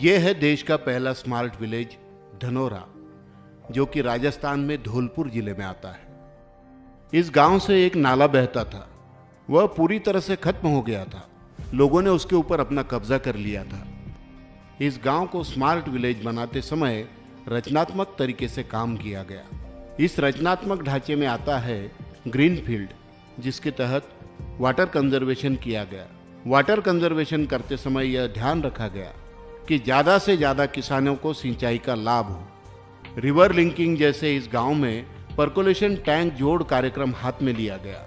ये है देश का पहला स्मार्ट विलेज, धनोरा, जो कि राजस्थान में धौलपुर ज़िले में आता है। इस गाँव से एक नाला बहता था। वह पूरी तरह से खत्म हो गया था। लोगों ने उसके ऊपर अपना कब्जा कर लिया था। इस गाँव को स्मार्ट विलेज बनाते समय रचनात्मक तरीके से काम किया गया। इस रचनात्मक ढांचे में आता है ग्रीन फ़ील्ड जिसके तहत वाटर कंजर्वेशन किया गया। वाटर कंजर्वेशन करते समय यह ध्यान रखा गया कि ज़्यादा से ज़्यादा किसानों को सिंचाई का लाभ हो। रिवर लिंकिंग जैसे इस गाँव में पर्कुलेशन टैंक जोड़ कार्यक्रम हाथ में लिया गया।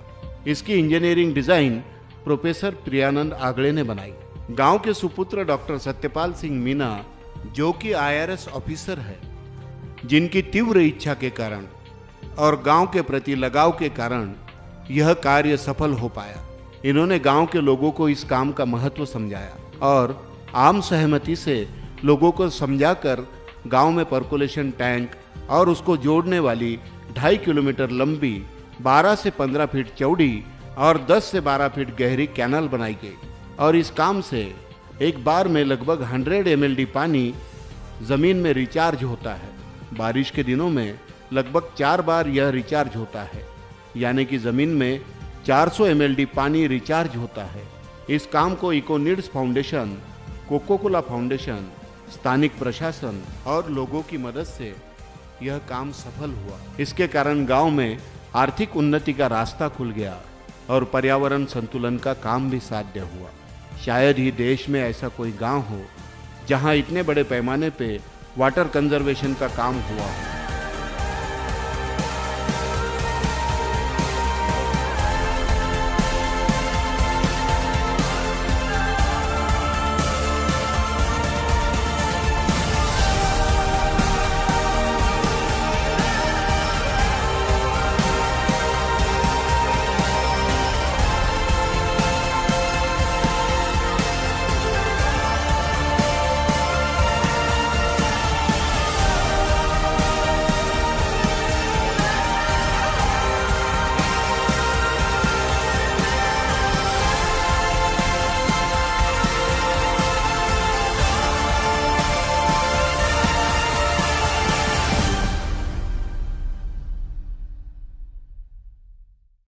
इसकी engineering design professor Priyanand Agade ने बनाई। गाँव के सुपुत्र डॉक्टर सत्यपाल सिंह मीना, जो कि आईआरएस ऑफिसर है, जिनकी तीव्र इच्छा के कारण और गाँव के प्रति लगाव के कारण यह कार्य सफल हो पाया। इन्होंने गाँव के लोगों को इस काम का महत्व समझाया और आम सहमति से लोगों को समझाकर गाँव में पर्कुलेशन टैंक और उसको जोड़ने वाली ढाई किलोमीटर लंबी 12 से 15 फीट चौड़ी और 10 से 12 फीट गहरी कैनल बनाई गई। और इस काम से एक बार में लगभग 100 एमएलडी पानी ज़मीन में रिचार्ज होता है। बारिश के दिनों में लगभग चार बार यह रिचार्ज होता है। यानी कि ज़मीन में 400 एम पानी रिचार्ज होता है। इस काम को इकोनिड्स फाउंडेशन कोको कोला फाउंडेशन, स्थानिक प्रशासन और लोगों की मदद से यह काम सफल हुआ। इसके कारण गाँव में आर्थिक उन्नति का रास्ता खुल गया और पर्यावरण संतुलन का काम भी साध्य हुआ। शायद ही देश में ऐसा कोई गाँव हो जहाँ इतने बड़े पैमाने पे वाटर कंजर्वेशन का काम हुआ हो।